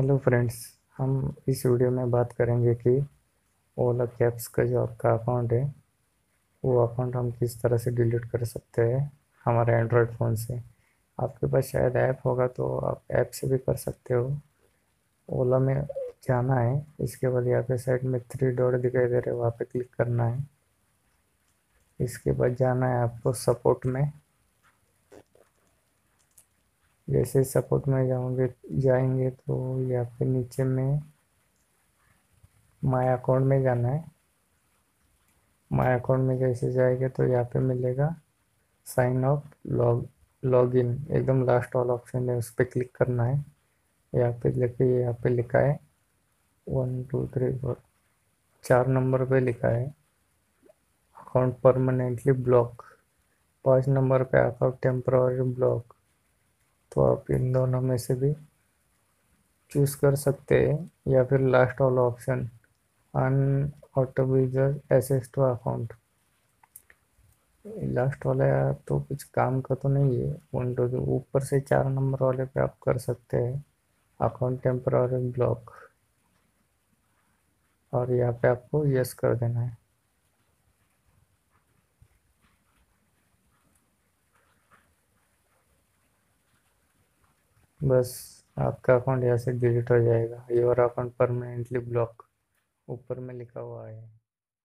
Hello friends, हम इस video में बात करेंगे कि ओला कैप्स का जो आपका अकाउंट है, वो अकाउंट हम किस तरह से डिलीट कर सकते हैं हमारे एंड्रॉयड फ़ोन से। आपके पास शायद ऐप होगा तो आप ऐप से भी कर सकते हो। ओला में जाना है, इसके बाद यहाँ पे साइड में थ्री डॉट दिखाई दे रहे वहाँ पे क्लिक करना है। इसके बाद जाना है आपको सपोर्ट में। जैसे सपोर्ट में जाओगे जाएँगे तो यहाँ पे नीचे में माय अकाउंट में जाना है। माय अकाउंट में जैसे जाएँगे तो यहाँ पे मिलेगा sign up log log in एकदम लास्ट वाला ऑप्शन है, उस पर क्लिक करना है। यहाँ पे लेके यहाँ पे लिखा है वन टू थ्री फोर चार नंबर पे लिखा है। अकाउंट परमानेंटली ब्लॉक पाँच नंबर पे अकाउंट टेम्पररी ब्लॉक तो आप इन दोनों में से भी चूज़ कर सकते हैं, या फिर लास्ट वाला option unauthorised access to account last वाला तो कुछ काम का तो नहीं है विंडो टू ऊपर से चार नंबर वाले पे आप कर सकते हैं अकाउंट टेम्पररी ब्लॉक और यहाँ पे आपको यस कर देना है। बस आपका अकाउंट यहाँ से डिलीट हो जाएगा। योर अकाउंट परमानेंटली ब्लॉक ऊपर में लिखा हुआ है।